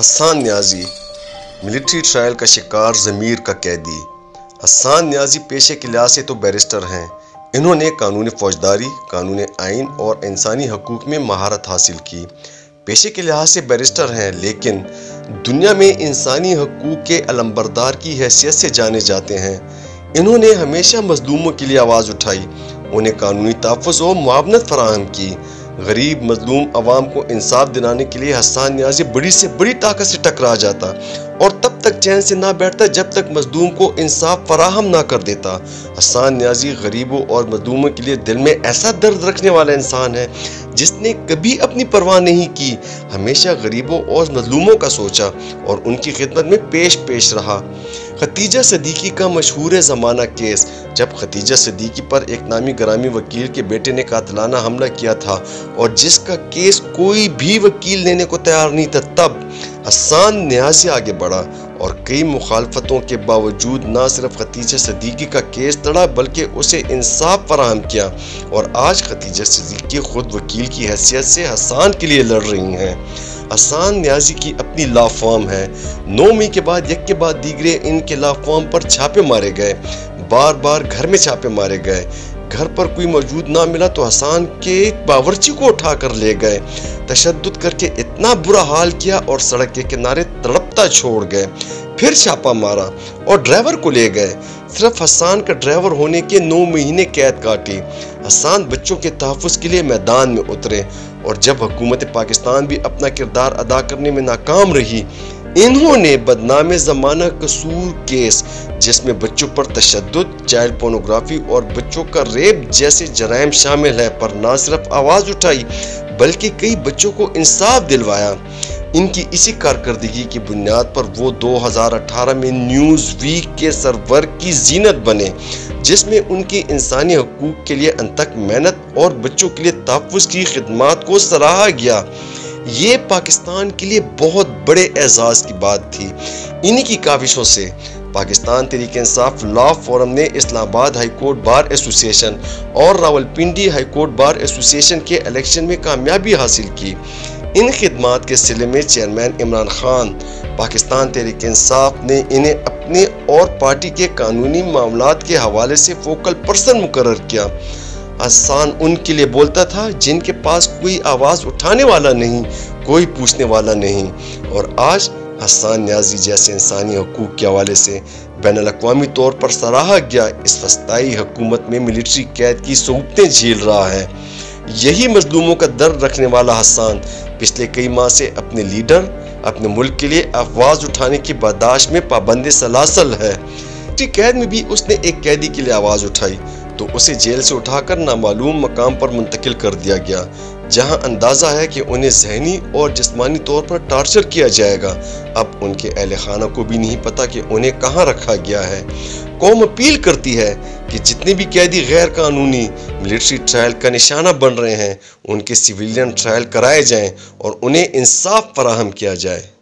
حسان نیازی، military trial کا شکار ضمیر کا قیدی۔ حسان نیازی پیشے کے لحاظ سے تو بیرسٹر ہیں۔ انہوں نے قانون فوجداری، قانون آئین اور انسانی حقوق میں مہارت حاصل کی۔ پیشے کے لحاظ سے بیرسٹر ہیں، لیکن دنیا میں انسانی حقوق کے علمبردار کی حیثیت سے جانے جاتے ہیں۔ انہوں نے ہمیشہ مظلوموں کے لیے آواز اٹھائی۔ انہیں قانونی تحفظ و معاونت فراہم کی۔ غریب، مظلوم، عوام کو انصاف دلانے کے لیے حسان نیازی بڑی سے بڑی طاقت سے ٹکرا جاتا اور تب تک چین سے نہ بیٹھتا جب تک مظلوم کو انصاف فراہم نہ کر دیتا۔ حسان نیازی غریبوں اور مظلوموں کے لیے دل میں ایسا درد رکھنے والا انسان ہے جس نے کبھی اپنی پرواہ نہیں کی۔ ہمیشہ غریبوں اور مظلوموں کا سوچا اور ان کی خدمت میں پیش پیش رہا۔ ختیجہ صدیقی کا مشہور زمانہ کیس۔ جب ختیجہ صدیقی پر ایک نامی گرامی وکیل کے بیٹے نے قاتلانہ حملہ کیا تھا اور جس کا کیس کوئی بھی وکیل لینے کو تیار نہیں تھا، تب حسان نیازی آگے بڑھا اور کئی مخالفتوں کے باوجود نہ صرف ختیجہ صدیقی کا کیس لڑا بلکہ اسے انصاف فراہم کیا اور آج ختیجہ صدیقی خود وکیل کی حیثیت سے حسان کے لیے لڑ رہی ہیں۔ حسان نیازی کی اپنی لا فارم ہے۔ نو مئی کے بعد، یک کے بعد دیگرے ان کے لا فارم پر چھاپے مارے گئے۔ بار بار گھر میں چھاپے مارے گئے۔ گھر پر کوئی موجود نہ ملا تو حسان کے باورچی کو اٹھا کر لے گئے۔ تشدد کر کے اتنا برا حال کیا اور سڑک کے کنارے تڑپتا چھوڑ گئے۔ پھر چھاپا مارا اور ڈرائیور کو لے گئے۔ صرف حسان کا ڈرائیور ہونے کے نو مہینے قید کاٹی حسان بچوں کے تحفظ کے لیے میدان میں اترے اور جب حکومت پاکستان بھی اپنا کردار ادا کرنے میں ناکام رہی، انہوں نے بدنام زمانہ قصور کیس، جس میں بچوں پر تشدد، چائلڈ پورنوگرافی اور بچوں کا ریپ جیسے جرائم شامل ہے پر نہ صرف آواز اٹھائی، بلکہ کئی بچوں کو انصاف دلوایا۔ ان کی اسی کارکردگی کی بنیاد پر وہ دو ہزار اٹھارہ میں نیوز ویک کے سرور کی زینت بنے۔ جس میں ان کی انسانی حقوق کے لیے انتک محنت اور بچوں کے لیے تحفظ کی خدمات کو سراہا گیا۔ یہ پاکستان کے لیے بہت بڑے اعزاز کی بات تھی۔ انہی کی کاوشوں سے پاکستان تحریک انصاف لا فورم نے اسلام آباد ہائی کورٹ بار ایسوسیشن اور Rawalpindi high court bar association کے الیکشن میں کامیابی حاصل کی۔ ان خدمات کے سلے میں چیئرمین عمران خان، پاکستان تحریک انصاف نے انہیں اپنے اور پارٹی کے قانونی معاملات کے حوالے سے فوکل پرسن مقرر کیا۔ حسان ان کے لیے بولتا تھا جن کے پاس کوئی آواز اٹھانے والا نہیں، کوئی پوچھنے والا نہیں۔ اور آج حسان نیازی جیسے انسانی حقوق کے حوالے سے بین الاقوامی طور پر سراہا گیا اس وسطائی حکومت میں ملٹری قید کی صعوبتیں جھیل رہا ہے۔ یہی مظلوموں کا درد رکھنے والا حسان پچھلے کئی ماہ سے اپنے لیڈر، اپنے ملک کے لیے آواز اٹھانے کی برداشت میں پابند سلاسل ہے۔ جی قید میں بھی اس نے ایک قیدی کے لیے آواز اٹھائی، تو اسے جیل سے اٹھا کر نامعلوم مقام پر منتقل کر دیا گیا۔ جہاں اندازہ ہے کہ انہیں ذہنی اور جسمانی طور پر ٹارچر کیا جائے گا۔ اب ان کے اہل خانہ کو بھی نہیں پتا کہ انہیں کہاں رکھا گیا ہے۔ قوم اپیل کرتی ہے کہ جتنے بھی قیدی غیر قانونی ملٹری ٹرائل کا نشانہ بن رہے ہیں، ان کے سویلین ٹرائل کرائے جائیں اور انہیں انصاف فراہم کیا جائے۔